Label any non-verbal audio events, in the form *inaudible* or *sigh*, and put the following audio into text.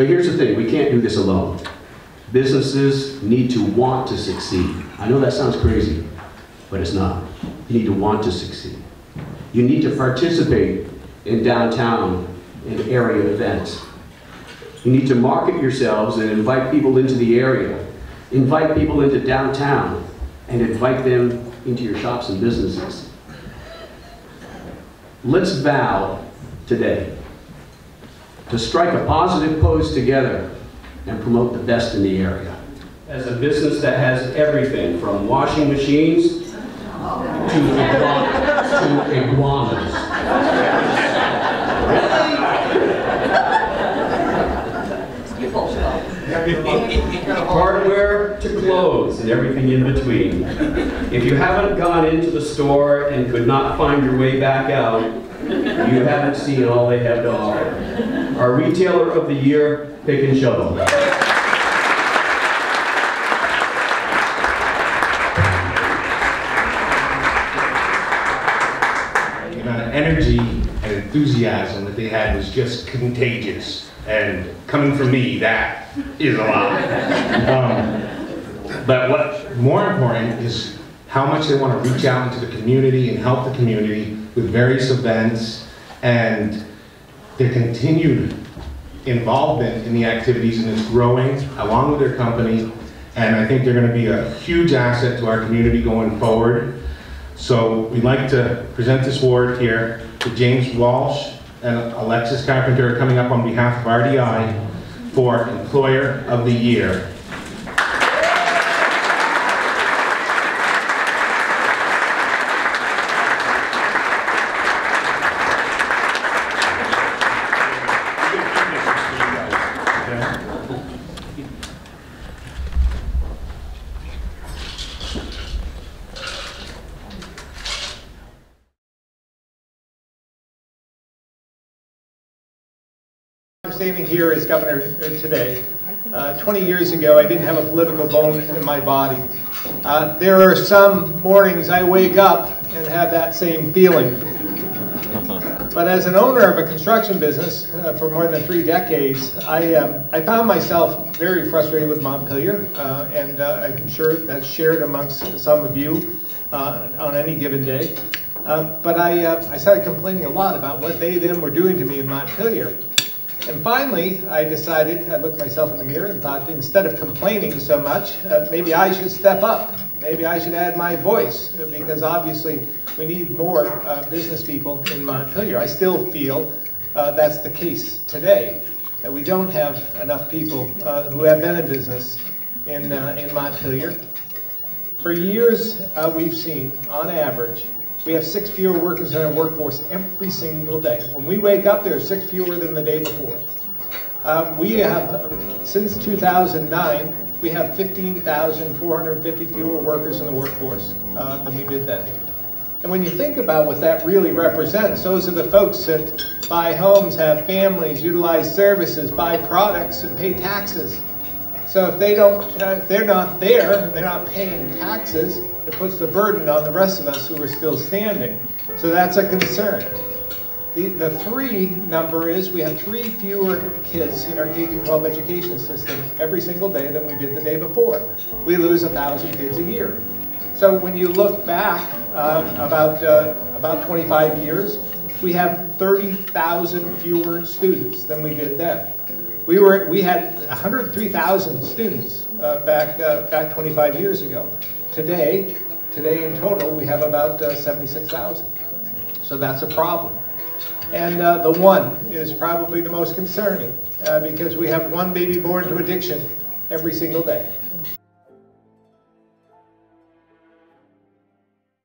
But here's the thing, we can't do this alone. Businesses need to want to succeed. I know that sounds crazy, but it's not. You need to want to succeed. You need to participate in downtown and area events. You need to market yourselves and invite people into the area. Invite people into downtown and invite them into your shops and businesses. Let's vow today to strike a positive pose together and promote the best in the area. As a business that has everything from washing machines to, iguanas. to iguanas. Hardware to clothes and everything in between. If you haven't gone into the store and could not find your way back out, you haven't seen all they have to offer. Our retailer of the year, Pick and Shovel. The amount of energy and enthusiasm that they had was just contagious. And coming from me, that is a lot. Um, but what more important is how much they want to reach out into the community and help the community with various events and their continued involvement in the activities and is growing along with their company. And I think they're going to be a huge asset to our community going forward. So we'd like to present this award here to James Walsh and Alexis Carpenter coming up on behalf of RDI for Employer of the Year. I'm standing here as governor today. Uh, 20 years ago, I didn't have a political bone in my body. Uh, there are some mornings I wake up and have that same feeling. *laughs* But as an owner of a construction business uh, for more than three decades, I, um, I found myself very frustrated with Montpelier, uh, and uh, I'm sure that's shared amongst some of you uh, on any given day. Um, but I, I started complaining a lot about what they then were doing to me in Montpelier. And finally, I decided, I looked myself in the mirror and thought, instead of complaining so much, uh, maybe I should step up. Maybe I should add my voice, uh, because obviously we need more uh, business people in Montpelier. I still feel uh, that's the case today, that we don't have enough people uh, who have been in business in, uh, in Montpelier. For years, we've seen, on average, we have six fewer workers in our workforce every single day. When we wake up, there are six fewer than the day before. Um, we have, since 2009, we have 15,450 fewer workers in the workforce uh, than we did then. And when you think about what that really represents, those are the folks that buy homes, have families, utilize services, buy products, and pay taxes. So if they don't, uh, if they're not there, they're not paying taxes, it puts the burden on the rest of us who are still standing. So that's a concern. The, the three number is we have three fewer kids in our K-12 education system every single day than we did the day before. We lose a thousand kids a year. So when you look back uh, about, uh, about 25 years, we have 30,000 fewer students than we did then. We, were, we had 103,000 students uh, back, uh, back 25 years ago. Today, today in total, we have about uh, 76,000. So that's a problem. And uh, the one is probably the most concerning uh, because we have one baby born to addiction every single day.